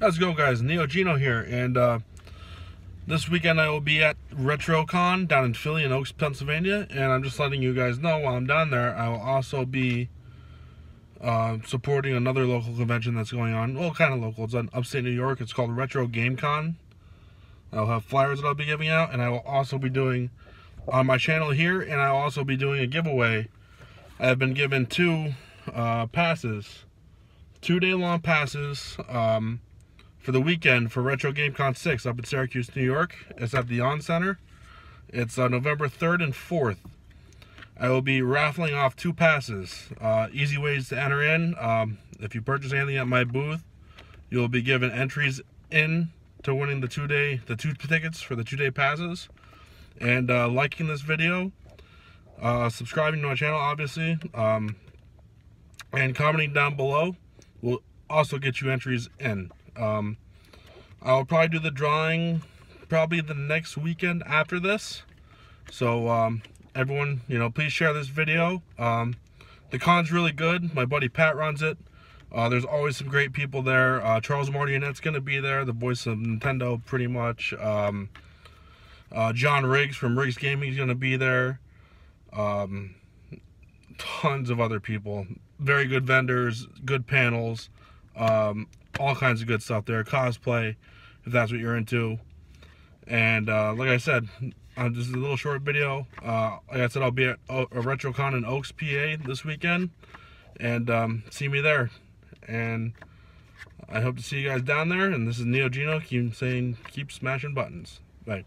How's it going, guys? Neo Geno here, and uh, this weekend I will be at RetroCon down in Philly and Oaks, Pennsylvania, and I'm just letting you guys know while I'm down there, I will also be uh, supporting another local convention that's going on. Well, kind of local. It's in upstate New York. It's called Retro Game Con. I'll have flyers that I'll be giving out, and I will also be doing on my channel here, and I'll also be doing a giveaway. I have been given two uh, passes, two day long passes. Um, for the weekend for Retro GameCon 6 up in Syracuse, New York. It's at the Oncenter. It's uh, November 3rd and 4th. I will be raffling off two passes. Uh, easy ways to enter in. Um, if you purchase anything at my booth, you'll be given entries in to winning the two day the two tickets for the two day passes. And uh, liking this video, uh, subscribing to my channel, obviously, um, and commenting down below will also get you entries in. Um, I'll probably do the drawing probably the next weekend after this. So um, everyone, you know, please share this video. Um, the con's really good. My buddy Pat runs it. Uh, there's always some great people there. Uh, Charles Martinet's going to be there, the voice of Nintendo, pretty much. Um, uh, John Riggs from Riggs Gaming is going to be there. Um, tons of other people. Very good vendors, good panels. Um, all kinds of good stuff there. Cosplay, if that's what you're into. And uh, like I said, uh, this is a little short video. Uh, like I said, I'll be at o a RetroCon in Oaks, PA this weekend. And um, see me there. And I hope to see you guys down there. And this is Neo Geno. Keep saying, keep smashing buttons. Bye.